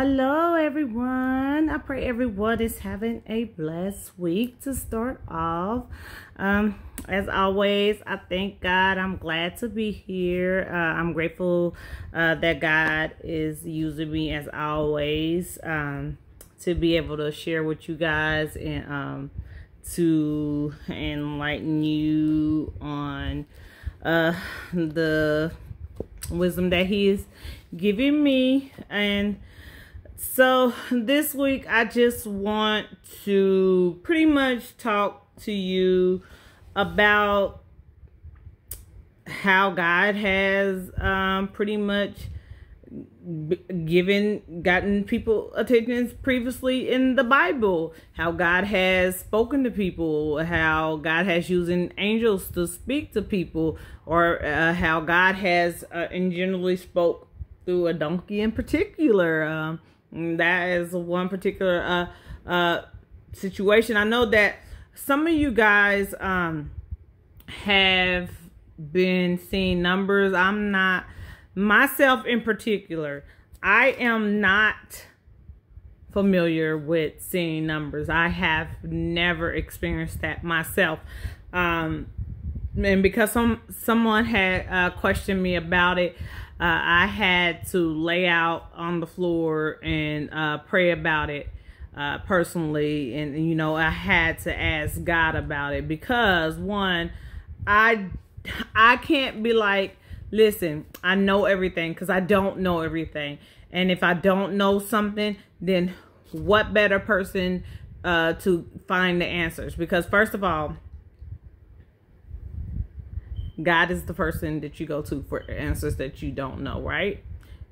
Hello, everyone. I pray everyone is having a blessed week to start off. Um, as always, I thank God. I'm glad to be here. Uh, I'm grateful uh, that God is using me as always um, to be able to share with you guys and um, to enlighten you on uh, the wisdom that He is giving me and so this week I just want to pretty much talk to you about how God has um, pretty much given gotten people attention previously in the Bible, how God has spoken to people, how God has using angels to speak to people, or uh, how God has uh, in generally spoke through a donkey in particular. Um, that is one particular uh, uh, situation. I know that some of you guys um, have been seeing numbers. I'm not, myself in particular, I am not familiar with seeing numbers. I have never experienced that myself. Um, and because some someone had uh, questioned me about it, uh, I had to lay out on the floor and uh, pray about it uh, personally. And, you know, I had to ask God about it because, one, I, I can't be like, listen, I know everything because I don't know everything. And if I don't know something, then what better person uh, to find the answers? Because, first of all, God is the person that you go to for answers that you don't know, right?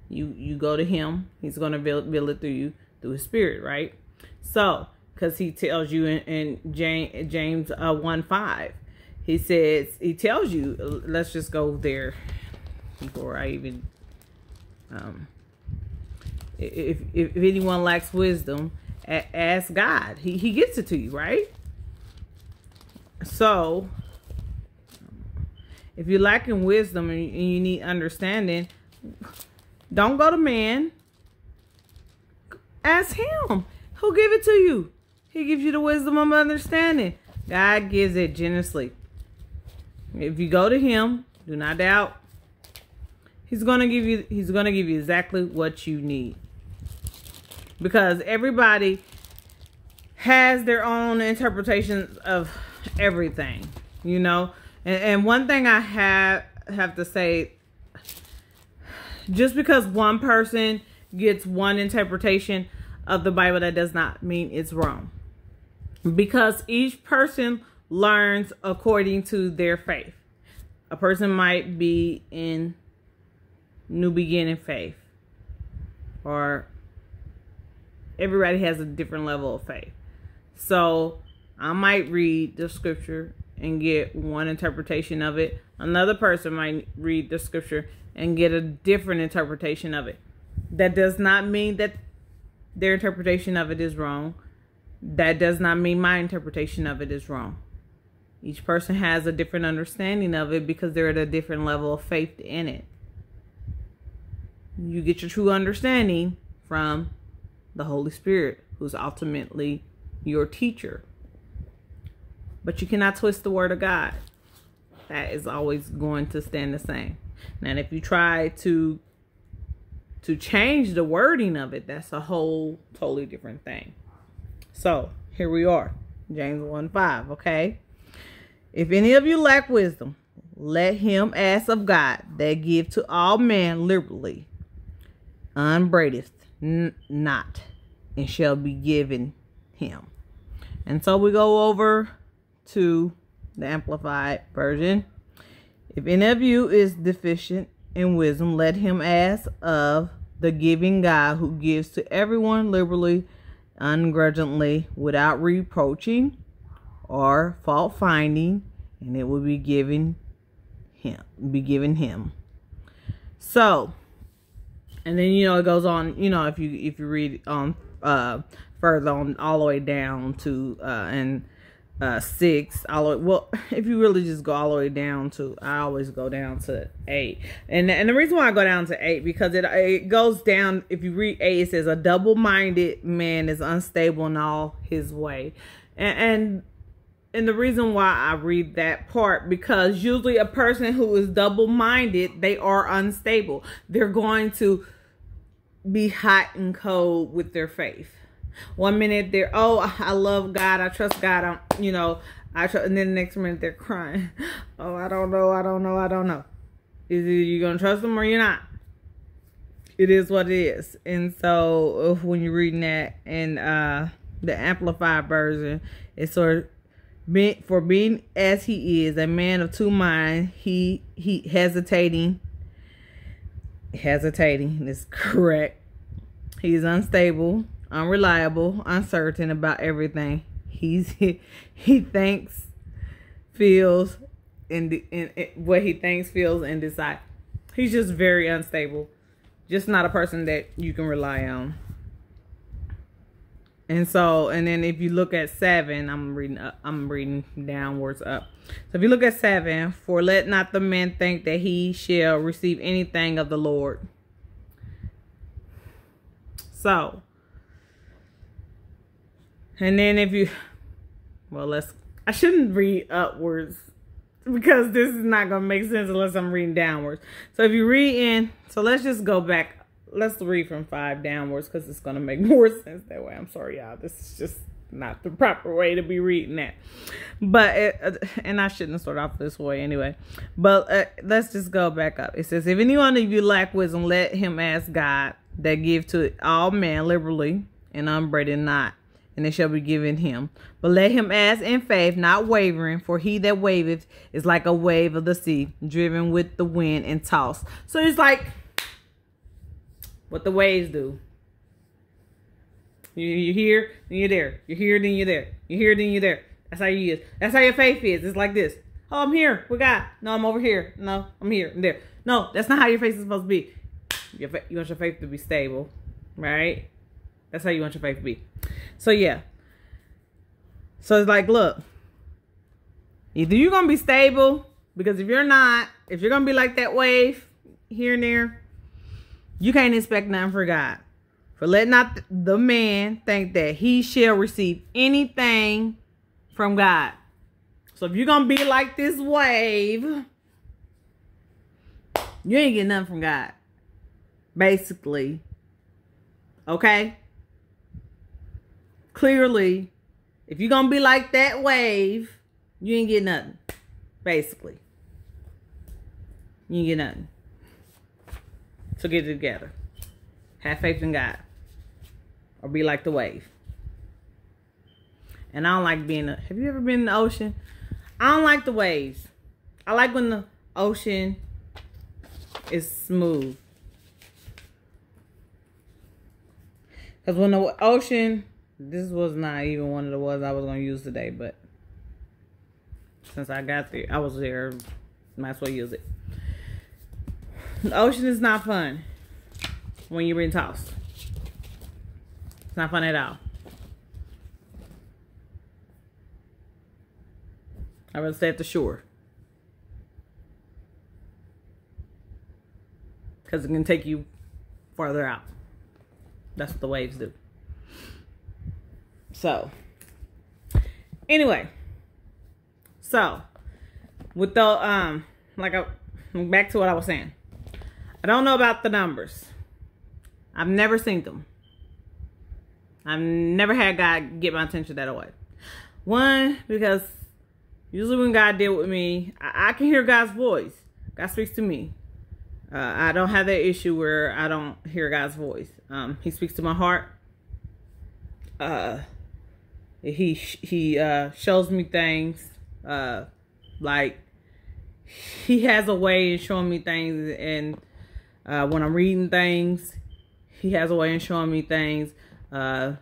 You you go to him. He's going to build, it through you through his spirit, right? So, because he tells you in, in James, James uh, 1 5, he says, he tells you, let's just go there before I even, um, if, if, if anyone lacks wisdom, ask God. He, he gets it to you, right? So, if you're lacking wisdom and you need understanding, don't go to man. Ask him. He'll give it to you. He gives you the wisdom of understanding. God gives it generously. If you go to him, do not doubt. He's gonna give you he's gonna give you exactly what you need. Because everybody has their own interpretations of everything, you know. And, and one thing I have have to say, just because one person gets one interpretation of the Bible, that does not mean it's wrong. Because each person learns according to their faith. A person might be in new beginning faith, or everybody has a different level of faith. So I might read the scripture and get one interpretation of it. Another person might read the scripture and get a different interpretation of it. That does not mean that their interpretation of it is wrong. That does not mean my interpretation of it is wrong. Each person has a different understanding of it because they're at a different level of faith in it. You get your true understanding from the Holy Spirit, who's ultimately your teacher but you cannot twist the word of God. That is always going to stand the same. Now, if you try to to change the wording of it, that's a whole totally different thing. So here we are, James 1 5, okay? If any of you lack wisdom, let him ask of God that give to all men liberally, unbraideth not, and shall be given him. And so we go over to the Amplified Version. If any of you is deficient in wisdom, let him ask of the giving God who gives to everyone liberally, ungrudgingly, without reproaching or fault finding, and it will be given him be given him. So, and then you know it goes on. You know if you if you read on uh, further on all the way down to uh, and uh six all the way, well if you really just go all the way down to i always go down to eight and and the reason why i go down to eight because it it goes down if you read eight it says a double-minded man is unstable in all his way and and and the reason why I read that part because usually a person who is double-minded, they are unstable. They're going to be hot and cold with their faith. One minute they're, oh, I love God, I trust God, I'm, you know, I trust, and then the next minute they're crying. Oh, I don't know, I don't know, I don't know. Is you gonna trust them or you're not? It is what it is. And so when you're reading that and uh, the amplified version, it's sort of for being as he is, a man of two minds, he he hesitating, hesitating is correct. He's unstable, unreliable, uncertain about everything. He's he, he thinks, feels, and, and, and what he thinks, feels, and decide. He's just very unstable. Just not a person that you can rely on. And so, and then if you look at seven, I'm reading up, I'm reading downwards up. So if you look at seven, for let not the man think that he shall receive anything of the Lord. So, and then if you, well, let's, I shouldn't read upwards because this is not going to make sense unless I'm reading downwards. So if you read in, so let's just go back. Let's read from five downwards because it's going to make more sense that way. I'm sorry, y'all. This is just not the proper way to be reading that. But, it, uh, and I shouldn't start off this way anyway. But uh, let's just go back up. It says, if anyone of you lack wisdom, let him ask God that give to all men liberally and upbraiding not and it shall be given him. But let him ask in faith, not wavering, for he that waveth is like a wave of the sea, driven with the wind and tossed. So it's like what the waves do. You, you're here, then you're there. You're here, then you're there. You're here, then you're there. That's how you is. That's how your faith is. It's like this. Oh, I'm here. We got. No, I'm over here. No, I'm here. I'm there. No, that's not how your faith is supposed to be. you want your faith to be stable, right? That's how you want your faith to be. So yeah. So it's like, look, either you're gonna be stable, because if you're not, if you're gonna be like that wave here and there, you can't expect nothing for God. For let not the man think that he shall receive anything from God. So if you're gonna be like this wave, you ain't getting nothing from God. Basically. Okay? Clearly, if you're gonna be like that wave, you ain't get nothing. Basically. You ain't get nothing. So get it together. Have faith in God. Or be like the wave. And I don't like being a have you ever been in the ocean? I don't like the waves. I like when the ocean is smooth. Because when the ocean this was not even one of the ones I was going to use today, but since I got there, I was there, might as well use it. The ocean is not fun when you're being tossed. It's not fun at all. I rather stay at the shore. Because it can take you farther out. That's what the waves do. So, anyway, so with the um, like I back to what I was saying. I don't know about the numbers. I've never seen them. I've never had God get my attention that way. One, because usually when God deal with me, I, I can hear God's voice. God speaks to me. Uh, I don't have that issue where I don't hear God's voice. Um, he speaks to my heart. Uh, he he uh, shows me things uh, like he has a way of showing me things and uh, when I'm reading things he has a way of showing me things uh,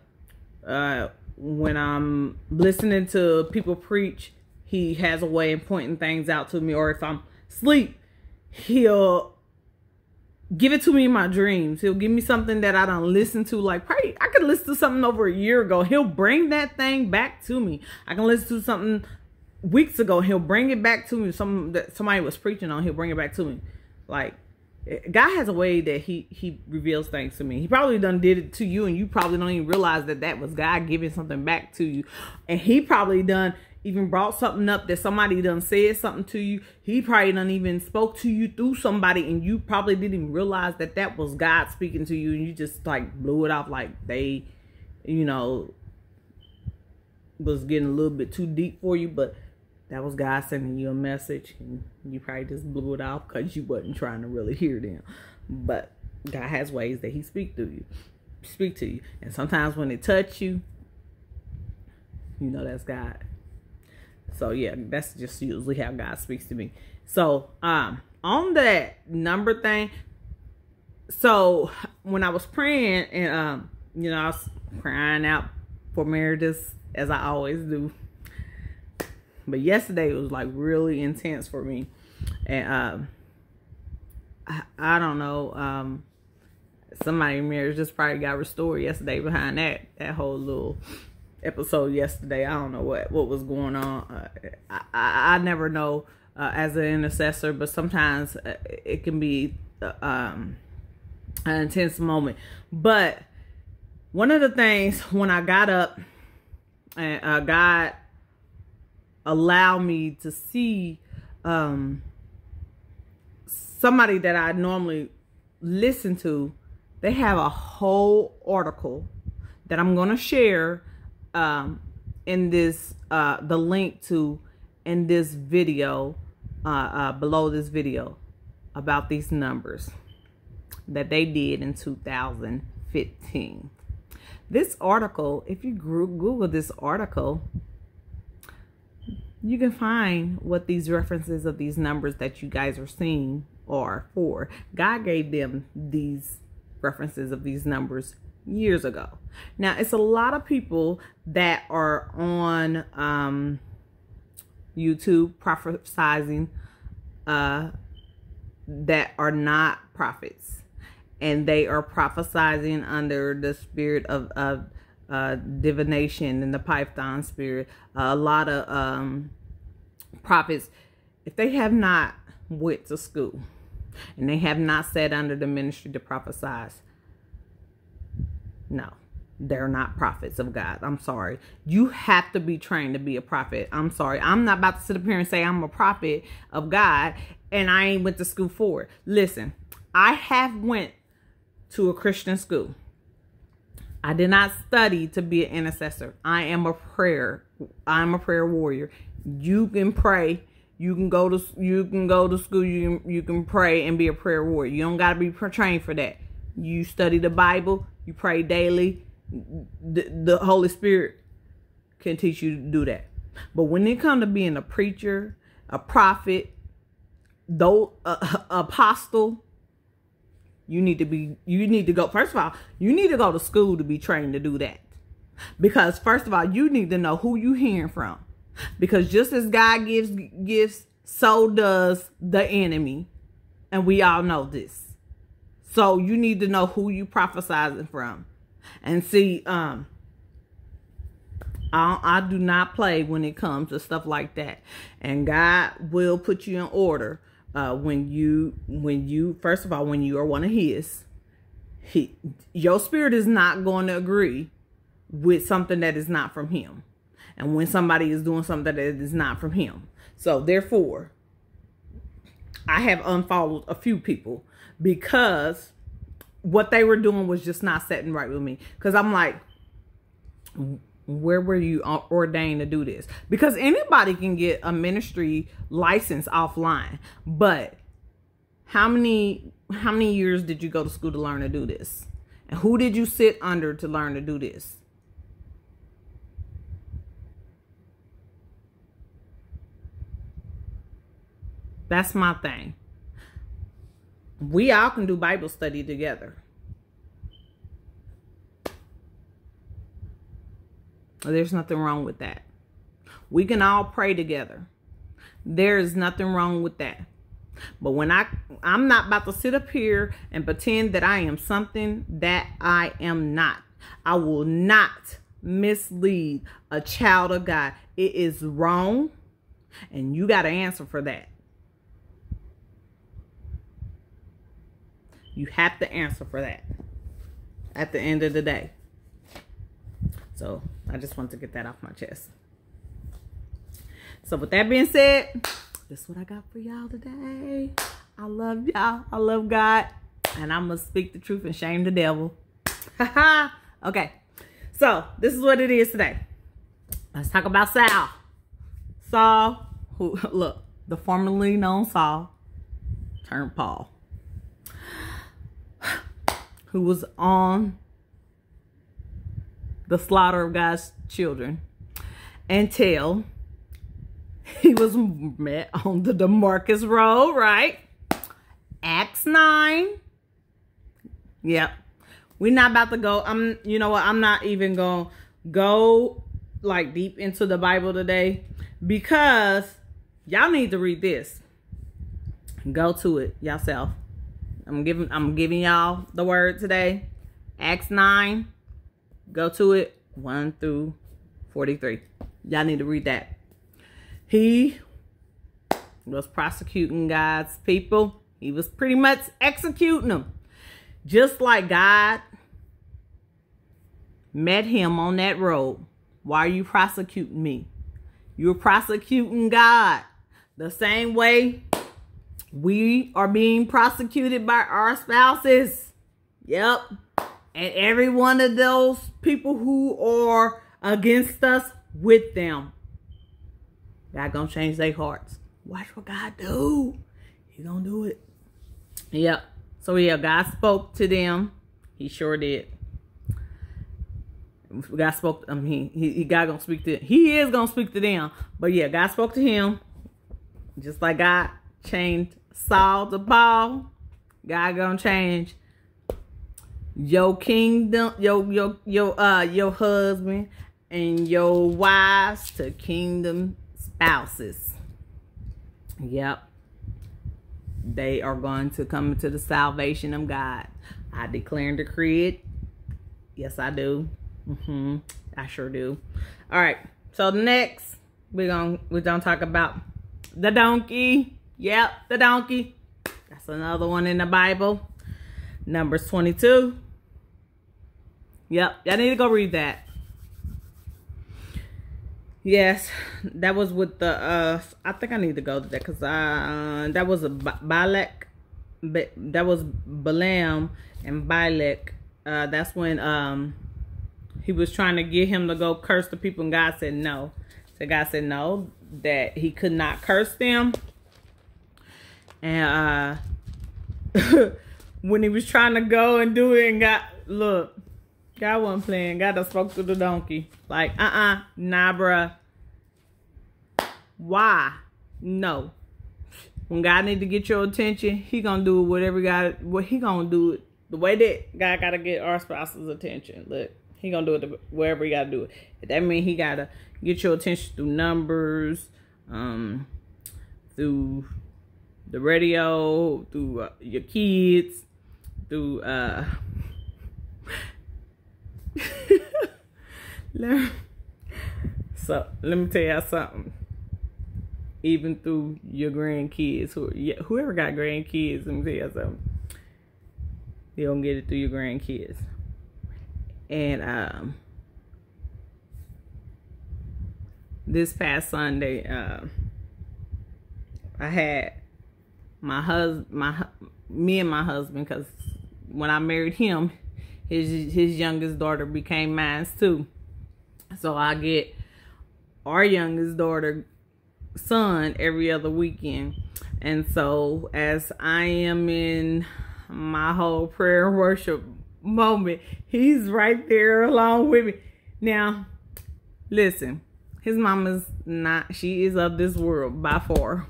uh, when I'm listening to people preach he has a way of pointing things out to me or if I'm asleep he'll give it to me in my dreams. He'll give me something that I don't listen to. Like, pray, I could listen to something over a year ago. He'll bring that thing back to me. I can listen to something weeks ago. He'll bring it back to me. Some that somebody was preaching on. He'll bring it back to me. Like, eh, God has a way that he he reveals things to me. He probably done did it to you, and you probably don't even realize that that was God giving something back to you. And he probably done even brought something up that somebody done said something to you. He probably done even spoke to you through somebody and you probably didn't even realize that that was God speaking to you and you just like blew it off like they, you know, was getting a little bit too deep for you. But that was God sending you a message and you probably just blew it off because you wasn't trying to really hear them. But God has ways that he speak to you, speak to you. And sometimes when it touch you, you know that's God. So yeah, that's just usually how God speaks to me. So um on that number thing, so when I was praying and um, you know, I was crying out for Meredith as I always do. But yesterday it was like really intense for me. And um I, I don't know, um somebody marriage just probably got restored yesterday behind that that whole little episode yesterday. I don't know what what was going on. Uh, I, I, I never know uh, as an intercessor, but sometimes uh, it can be uh, um, an intense moment. But one of the things when I got up and uh, God allowed me to see um, somebody that I normally listen to, they have a whole article that I'm going to share um, in this uh, the link to in this video uh, uh, below this video about these numbers that they did in 2015. This article, if you Google this article, you can find what these references of these numbers that you guys are seeing are for. God gave them these references of these numbers years ago. Now, it's a lot of people that are on um, YouTube prophesizing uh, that are not prophets. And they are prophesizing under the spirit of, of uh, divination and the python spirit. Uh, a lot of um, prophets, if they have not went to school and they have not sat under the ministry to prophesize, no, they're not prophets of God. I'm sorry. You have to be trained to be a prophet. I'm sorry. I'm not about to sit up here and say I'm a prophet of God and I ain't went to school for it. Listen, I have went to a Christian school. I did not study to be an intercessor. I am a prayer. I'm a prayer warrior. You can pray. You can go to you can go to school. You can, you can pray and be a prayer warrior. You don't got to be trained for that. You study the Bible you pray daily, the, the Holy Spirit can teach you to do that. But when it comes to being a preacher, a prophet, though apostle, you need to be you need to go first of all, you need to go to school to be trained to do that. Because first of all, you need to know who you hearing from. Because just as God gives gifts, so does the enemy. And we all know this. So you need to know who you prophesizing from. And see, um, I, I do not play when it comes to stuff like that. And God will put you in order uh, when you, when you, first of all, when you are one of his, he, your spirit is not going to agree with something that is not from him. And when somebody is doing something that is not from him. So therefore, I have unfollowed a few people because what they were doing was just not setting right with me. Because I'm like, where were you ordained to do this? Because anybody can get a ministry license offline, but how many how many years did you go to school to learn to do this? And who did you sit under to learn to do this? That's my thing we all can do Bible study together. There's nothing wrong with that. We can all pray together. There is nothing wrong with that. But when I I'm not about to sit up here and pretend that I am something that I am not. I will not mislead a child of God. It is wrong and you got to answer for that. You have to answer for that at the end of the day. So I just want to get that off my chest. So with that being said, this is what I got for y'all today. I love y'all. I love God. And I'm going to speak the truth and shame the devil. okay. So this is what it is today. Let's talk about Saul. Saul, who look, the formerly known Saul turned Paul. Who was on the slaughter of God's children until he was met on the Damascus Road, right? Acts 9. Yep. We're not about to go. I'm, you know what? I'm not even going to go like deep into the Bible today because y'all need to read this. Go to it yourself. I'm giving I'm giving y'all the word today. Acts 9 Go to it, 1 through 43. Y'all need to read that. He was prosecuting God's people. He was pretty much executing them. Just like God met him on that road. Why are you prosecuting me? You're prosecuting God. The same way we are being prosecuted by our spouses. Yep. And every one of those people who are against us with them. God gonna change their hearts. Watch what God do. He gonna do it. Yep. So yeah, God spoke to them. He sure did. God spoke. I mean, he, he God gonna speak to. He is gonna speak to them. But yeah, God spoke to him, just like God changed Saul to Paul. God gonna change your kingdom, your your your uh your husband and your wives to kingdom spouses. Yep. They are going to come into the salvation of God. I declare and decree it. Yes, I do. Mm-hmm. I sure do. All right. So next, we're gonna we're gonna talk about the donkey. Yep, the donkey. That's another one in the Bible. Numbers 22. Yep, y'all need to go read that. Yes, that was with the, uh, I think I need to go to that because uh, that was a Balak, that was Balaam and Balak. Uh, that's when um he was trying to get him to go curse the people and God said no. So God said no, that he could not curse them. And uh when he was trying to go and do it and got, look, God wasn't playing. God done spoke to the donkey. Like, uh-uh, nah, bruh. Why? No. When God need to get your attention, he gonna do whatever God, what he gonna do it. The way that God gotta get our spouse's attention. Look, he gonna do it wherever he gotta do it. That mean he gotta get your attention through numbers, um, through the radio, through uh, your kids, through uh so let me tell y'all something. Even through your grandkids, who whoever got grandkids, let me tell you something. You don't get it through your grandkids. And um, this past Sunday, uh, I had my husband, my me and my husband, because when I married him, his his youngest daughter became mine too. So I get our youngest daughter son every other weekend. And so as I am in my whole prayer and worship moment, he's right there along with me. Now, listen, his mama's not, she is of this world by far.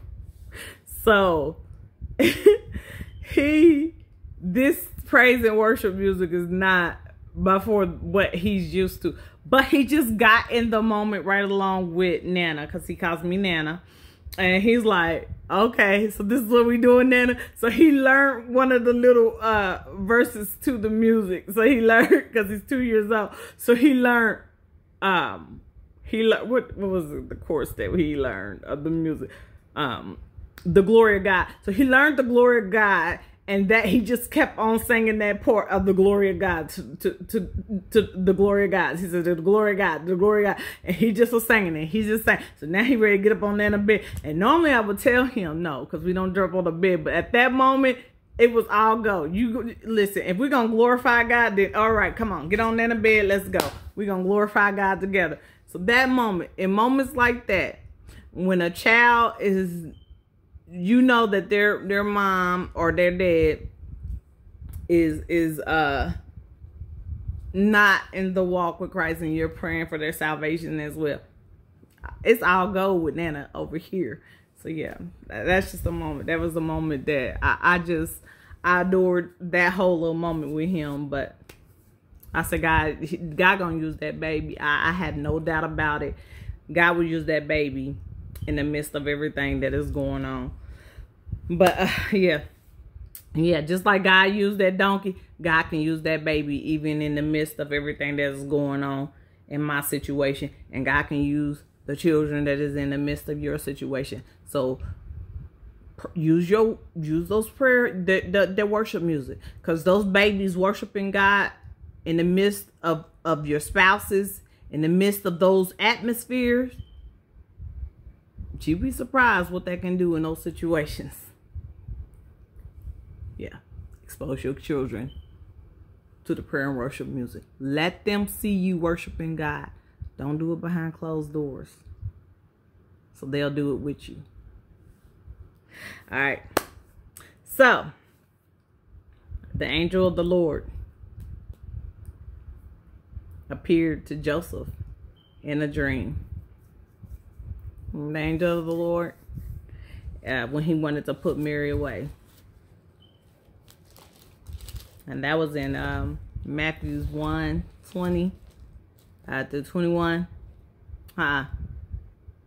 So, he, this praise and worship music is not before what he's used to. But he just got in the moment right along with Nana because he calls me Nana. and he's like, okay, so this is what we doing, Nana. So he learned one of the little uh verses to the music. So he learned because he's two years old. So he learned um he learned what what was it, the course that he learned of the music um the glory of God. So he learned the glory of God and that he just kept on singing that part of the glory of God to, to, to, to the glory of God. He said, the glory of God, the glory of God. And he just was singing it. He just sang. So now he ready to get up on that in a bit. And normally I would tell him no, because we don't jump on the bed. But at that moment, it was all go. You listen, if we're gonna glorify God, then all right, come on, get on that in bed, let's go. We're gonna glorify God together. So that moment, in moments like that, when a child is you know that their their mom or their dad is is uh not in the walk with Christ and you're praying for their salvation as well. It's all go with Nana over here. So yeah, that's just a moment. That was a moment that I, I just I adored that whole little moment with him. But I said, God, God gonna use that baby. I, I had no doubt about it. God will use that baby in the midst of everything that is going on. But uh, yeah, yeah, just like God used that donkey, God can use that baby even in the midst of everything that's going on in my situation. And God can use the children that is in the midst of your situation. So use your use those prayer the, the, the worship music because those babies worshiping God in the midst of of your spouses in the midst of those atmospheres you'd be surprised what that can do in those situations. Yeah. Expose your children to the prayer and worship music. Let them see you worshiping God. Don't do it behind closed doors. So they'll do it with you. All right. So, the angel of the Lord appeared to Joseph in a dream the angel of the Lord, uh, when he wanted to put Mary away. And that was in um, Matthew's 1 20 uh, to 21. Uh-uh.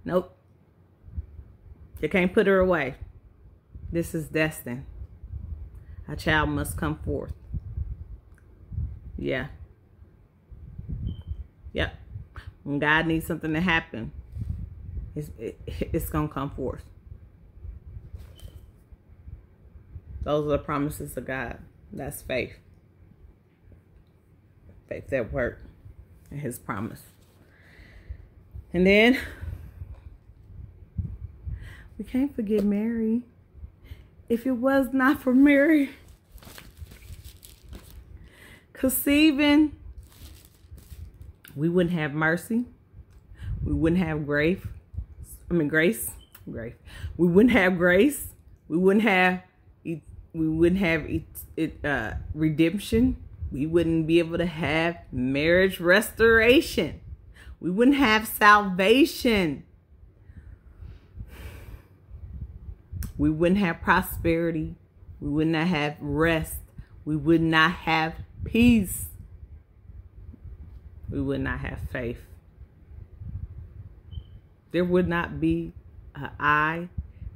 Nope. You can't put her away. This is destined. A child must come forth. Yeah. Yep. When God needs something to happen, it's, it, it's going to come forth. Those are the promises of God. That's faith. Faith that work and his promise. And then we can't forget Mary. If it was not for Mary conceiving, we wouldn't have mercy. We wouldn't have grace. I mean grace, grace. We wouldn't have grace. We wouldn't have we wouldn't have it, it uh, redemption. We wouldn't be able to have marriage restoration. We wouldn't have salvation. We wouldn't have prosperity. We would not have rest. We would not have peace. We would not have faith. There would not be a I.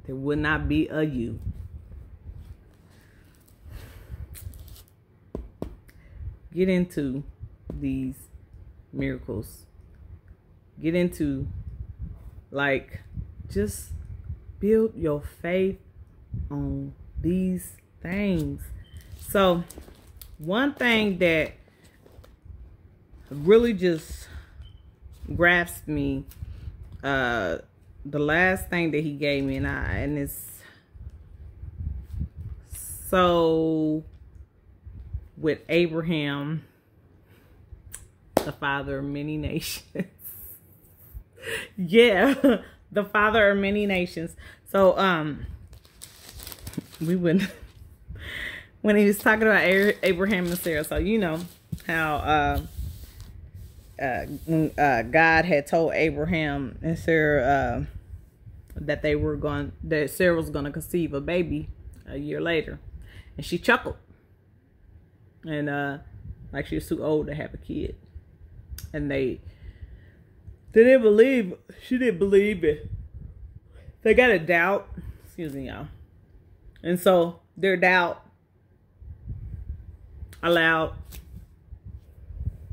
There would not be a you. Get into these miracles. Get into like just build your faith on these things. So, one thing that really just grasped me uh the last thing that he gave me and I and it's so with Abraham the father of many nations. Yeah the father of many nations. So um we would when he was talking about Abraham and Sarah so you know how uh uh, uh, God had told Abraham and Sarah uh, that they were going that Sarah was going to conceive a baby a year later, and she chuckled, and uh, like she was too old to have a kid, and they they didn't believe she didn't believe it they got a doubt. Excuse me, y'all. And so their doubt allowed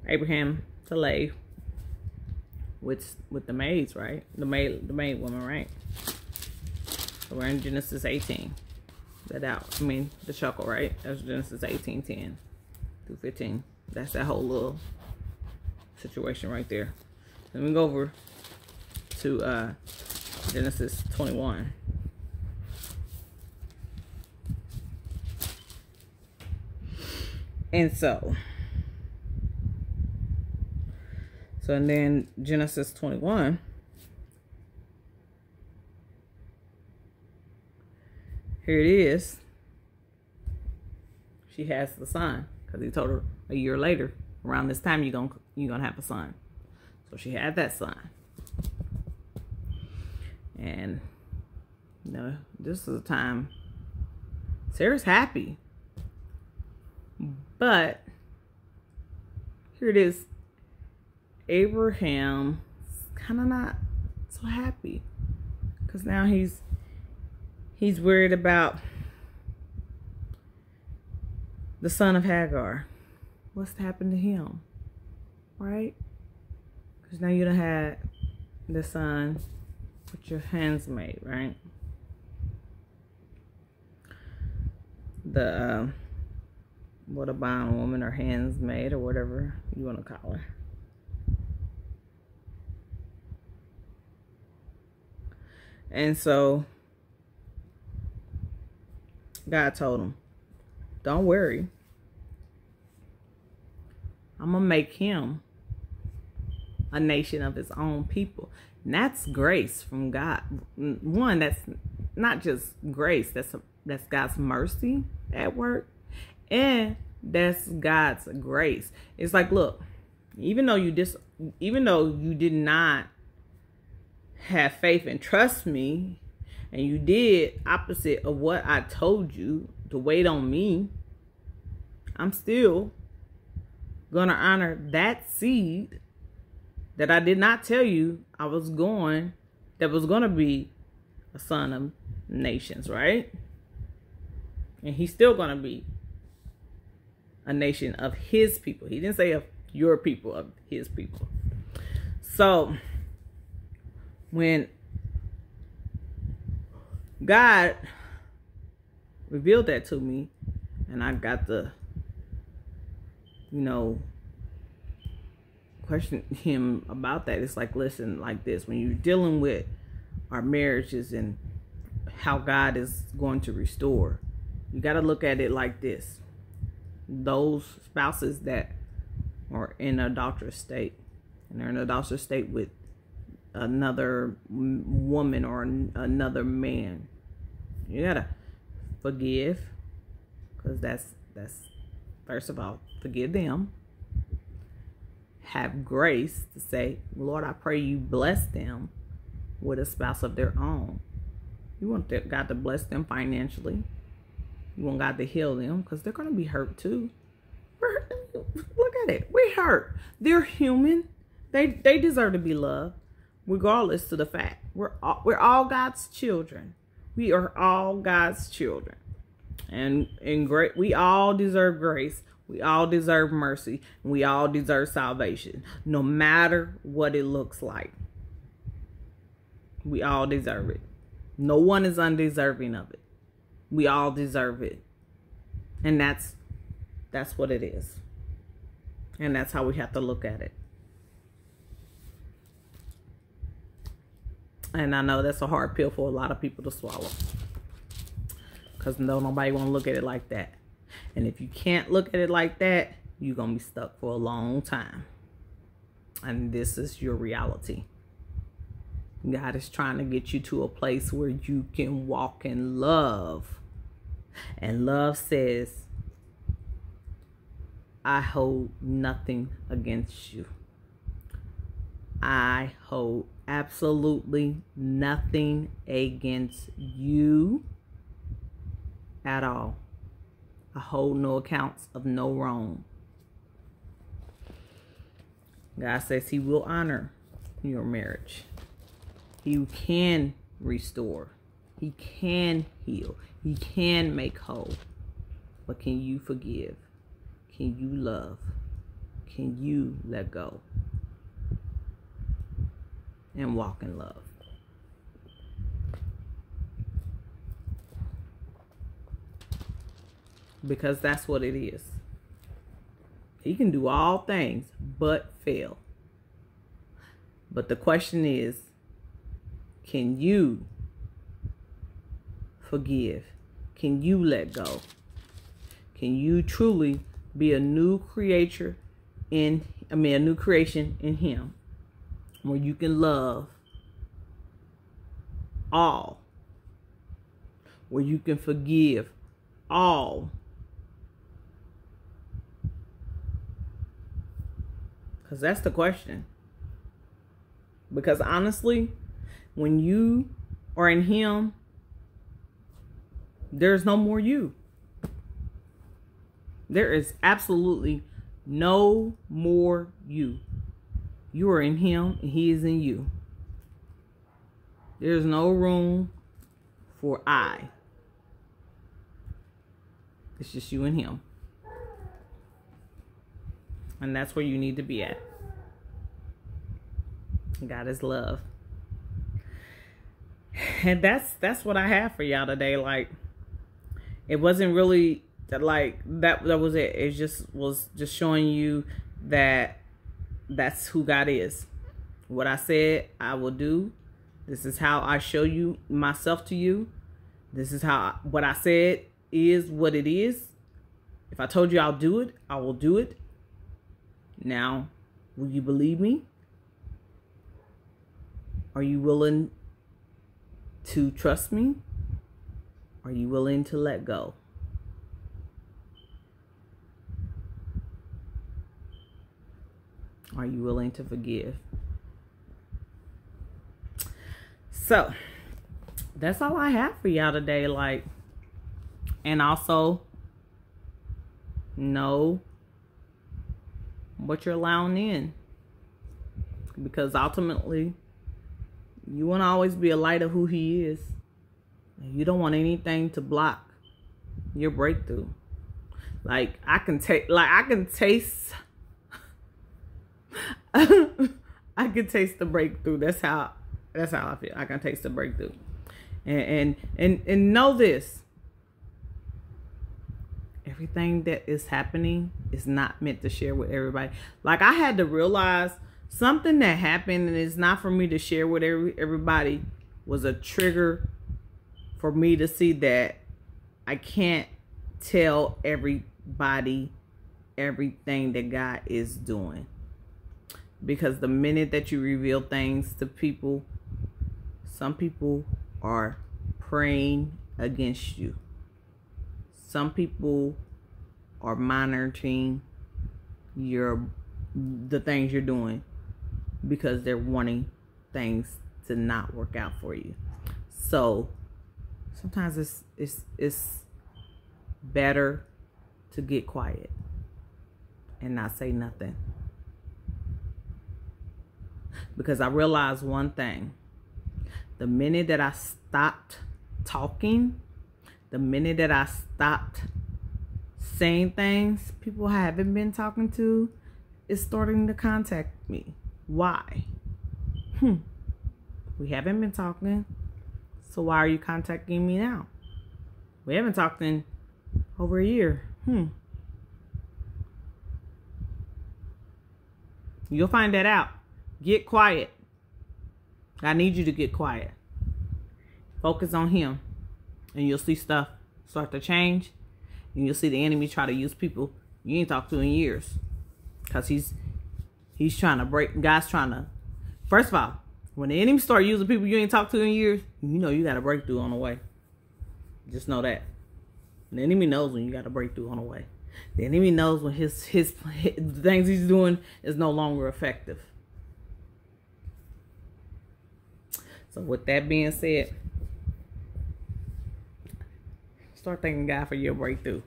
Abraham lay with with the maids, right? The maid the maid woman, right? So we're in Genesis 18. That out. I mean the chuckle, right? That's Genesis 18, 10 through 15. That's that whole little situation right there. Let me go over to uh Genesis 21. And so, so and then Genesis 21. Here it is. She has the son because he told her a year later, around this time, you're gonna you're gonna have a son. So she had that son. And you know, this is a time Sarah's happy. But here it is. Abraham kind of not so happy because now he's he's worried about the son of Hagar. What's happened to him? Right? Because now you don't have the son with your hands made, right? The uh, what a bond woman or handsmaid or whatever you want to call her. And so God told him, Don't worry. I'm going to make him a nation of his own people. And that's grace from God. One, that's not just grace, that's a, that's God's mercy at work. And that's God's grace. It's like, look, even though you dis even though you did not have faith and trust me, and you did opposite of what I told you to wait on me, I'm still gonna honor that seed that I did not tell you I was going, that was gonna be a son of nations, right? And he's still gonna be a nation of his people. He didn't say of your people, of his people. So when God revealed that to me, and I got the, you know, question him about that. It's like, listen, like this, when you're dealing with our marriages and how God is going to restore, you got to look at it like this those spouses that are in a adulterous state and they're in a adulterous state with another woman or another man you gotta forgive because that's that's first of all forgive them have grace to say lord i pray you bless them with a spouse of their own you want god to bless them financially you want God to heal them because they're to be hurt too. Look at it. We're hurt. They're human. They they deserve to be loved, regardless to the fact we're all, we're all God's children. We are all God's children, and in great we all deserve grace. We all deserve mercy. We all deserve salvation, no matter what it looks like. We all deserve it. No one is undeserving of it. We all deserve it. And that's that's what it is. And that's how we have to look at it. And I know that's a hard pill for a lot of people to swallow. Because no, nobody want to look at it like that. And if you can't look at it like that, you're going to be stuck for a long time. And this is your reality. God is trying to get you to a place where you can walk in love and love says, I hold nothing against you. I hold absolutely nothing against you at all. I hold no accounts of no wrong. God says He will honor your marriage. He can restore. He can heal. He can make whole. But can you forgive? Can you love? Can you let go? And walk in love. Because that's what it is. He can do all things but fail. But the question is can you forgive? Can you let go? Can you truly be a new creature in I mean a new creation in him where you can love all. Where you can forgive all. Cuz that's the question. Because honestly when you are in him there's no more you. There is absolutely no more you. You are in him and he is in you. There's no room for I. It's just you and him. And that's where you need to be at. God is love. And that's that's what I have for y'all today. Like it wasn't really like that that was it it just was just showing you that that's who god is. What i said i will do. This is how i show you myself to you. This is how what i said is what it is. If i told you i'll do it i will do it. Now will you believe me? Are you willing to trust me? Are you willing to let go Are you willing to forgive? So, that's all I have for y'all today. Like, and also know what you're allowing in. Because ultimately, you want to always be a light of who He is. You don't want anything to block your breakthrough. Like I can take, like I can taste I can taste the breakthrough. That's how that's how I feel. I can taste the breakthrough. And and and, and know this. Everything that is happening is not meant to share with everybody. Like I had to realize something that happened and it's not for me to share with every, everybody was a trigger for me to see that I can't tell everybody everything that God is doing because the minute that you reveal things to people, some people are praying against you. Some people are monitoring your the things you're doing because they're wanting things to not work out for you. So sometimes it's it's it's better to get quiet and not say nothing because I realized one thing. The minute that I stopped talking, the minute that I stopped saying things people haven't been talking to is starting to contact me. Why? Hmm. We haven't been talking. So why are you contacting me now? We haven't talked in over a year. Hmm. You'll find that out. Get quiet. I need you to get quiet. Focus on him. And you'll see stuff start to change. And you'll see the enemy try to use people you ain't talked to in years. Because he's he's trying to break God's trying to first of all, when the enemy start using people you ain't talked to in years, you know you got a breakthrough on the way. Just know that. The enemy knows when you got a breakthrough on the way. The enemy knows when his, his, his things he's doing is no longer effective. So with that being said, start thanking God for your breakthrough.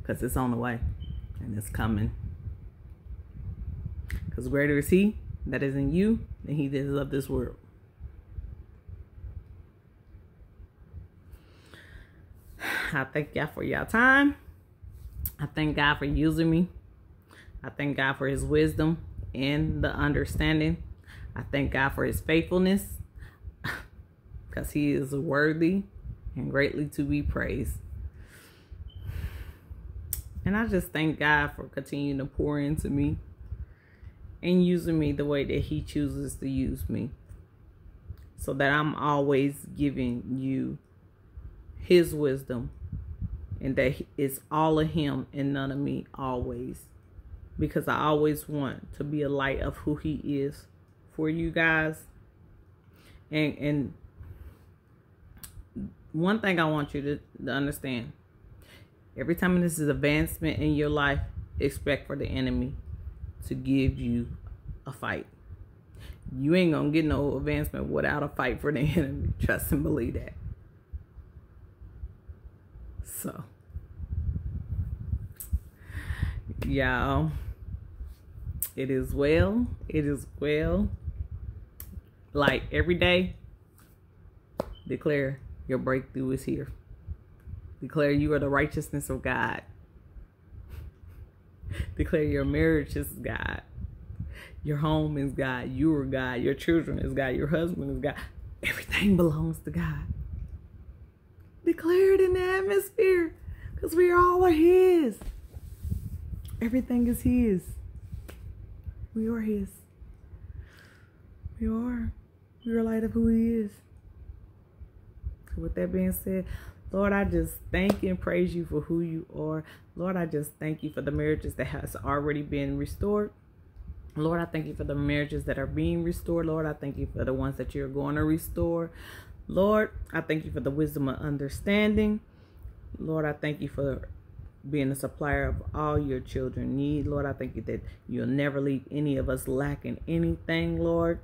Because it's on the way and it's coming. Because greater is He that is in you than He that is of this world. I thank God for y'all time. I thank God for using me. I thank God for his wisdom and the understanding I thank God for his faithfulness because he is worthy and greatly to be praised. And I just thank God for continuing to pour into me and using me the way that he chooses to use me. So that I'm always giving you his wisdom and that it's all of him and none of me always because I always want to be a light of who he is for you guys. And and one thing I want you to, to understand every time this is advancement in your life expect for the enemy to give you a fight. You ain't gonna get no advancement without a fight for the enemy. Trust and believe that. So y'all it is well it is well like every day declare your breakthrough is here. Declare you are the righteousness of god. Declare your marriage is god. Your home is god. You are god. Your children is god. Your husband is god. Everything belongs to god. Declare it in the atmosphere because we are all of his. Everything is his. We are his. We are. Are light of who he is. With that being said, Lord, I just thank and praise you for who you are. Lord, I just thank you for the marriages that has already been restored. Lord, I thank you for the marriages that are being restored. Lord, I thank you for the ones that you're going to restore. Lord, I thank you for the wisdom and understanding. Lord, I thank you for being a supplier of all your children need. Lord, I thank you that you'll never leave any of us lacking anything, Lord.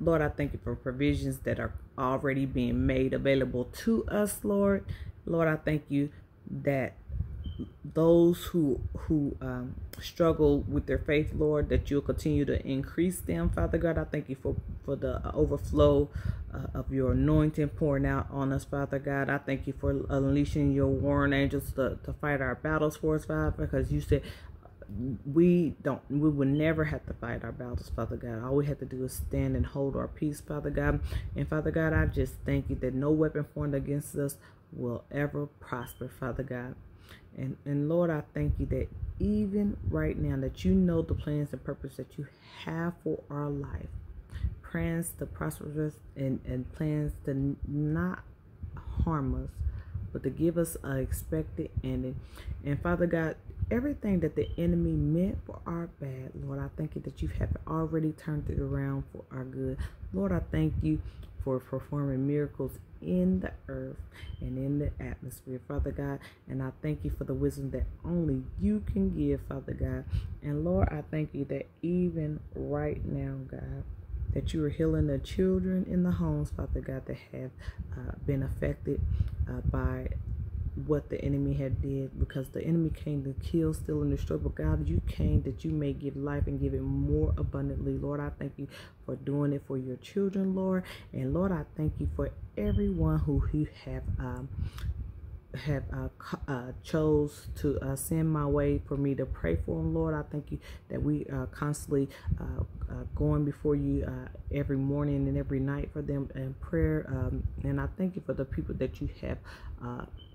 Lord, I thank you for provisions that are already being made available to us, Lord. Lord, I thank you that those who who um, struggle with their faith, Lord, that you'll continue to increase them, Father God. I thank you for for the overflow uh, of your anointing pouring out on us, Father God. I thank you for unleashing your warring angels to, to fight our battles for us, Father, because you said we don't we will never have to fight our battles father god all we have to do is stand and hold our peace father god and father god i just thank you that no weapon formed against us will ever prosper father god and, and Lord, I thank you that even right now that you know the plans and purpose that you have for our life. Plans to prosper us and, and plans to not harm us, but to give us an expected ending. And Father God, everything that the enemy meant for our bad, Lord, I thank you that you have already turned it around for our good. Lord, I thank you for performing miracles in the earth and in the atmosphere, Father God. And I thank you for the wisdom that only you can give, Father God. And Lord, I thank you that even right now, God, that you are healing the children in the homes, Father God, that have uh, been affected uh, by what the enemy had did because the enemy came to kill, steal, and destroy. But God, you came that you may give life and give it more abundantly. Lord, I thank you for doing it for your children, Lord. And Lord, I thank you for everyone who you have um, have uh, uh, chose to uh, send my way for me to pray for them, Lord. I thank you that we are constantly uh, uh, going before you uh, every morning and every night for them in prayer. Um, and I thank you for the people that you have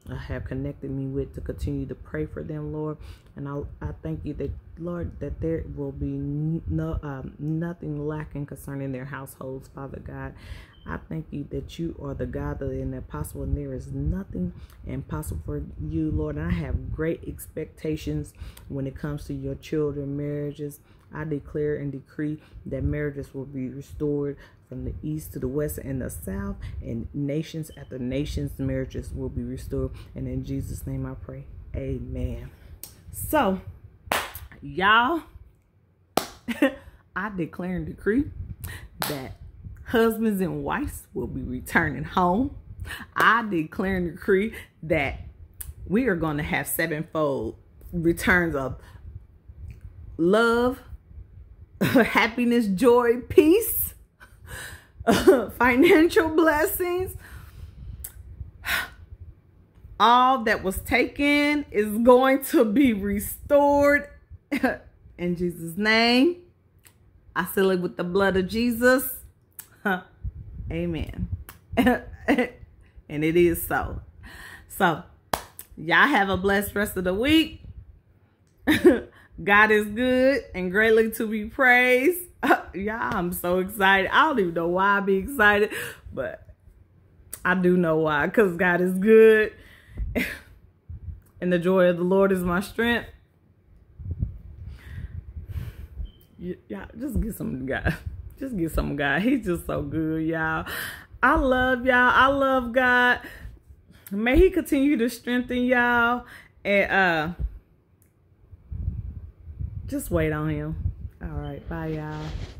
have connected me with to continue to pray for them, Lord. And I, I thank you that, Lord, that there will be no um, nothing lacking concerning their households, Father God. I thank you that you are the God that is impossible and there is nothing impossible for you, Lord. And I have great expectations when it comes to your children, marriages. I declare and decree that marriages will be restored from the east to the west and the south, and nations after nations, marriages will be restored. And in Jesus' name I pray. Amen. So, y'all, I declare and decree that husbands and wives will be returning home. I declare and decree that we are going to have sevenfold returns of love, happiness, joy, peace, financial blessings, all that was taken is going to be restored in Jesus' name. I seal it with the blood of Jesus. Amen. and it is so. So, y'all have a blessed rest of the week. God is good and greatly to be praised. y'all, I'm so excited. I don't even know why I be excited, but I do know why. Because God is good. and the joy of the Lord is my strength. Y'all, just get some God. Just get some God. He's just so good, y'all. I love y'all. I love God. May he continue to strengthen y'all. And uh just wait on him. All right. Bye, y'all.